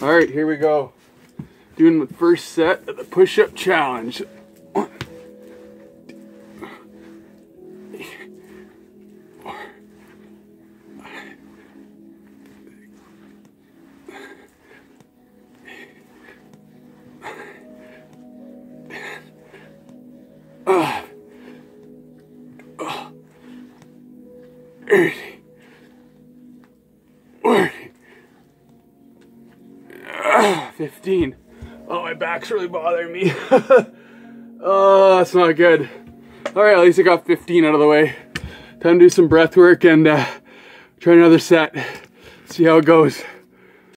All right, here we go. Doing the first set of the push-up challenge. One, uh, uh, 30, 40, uh, 15. Oh, my back's really bothering me. oh, that's not good. All right, at least I got 15 out of the way. Time to do some breath work and uh, try another set. See how it goes.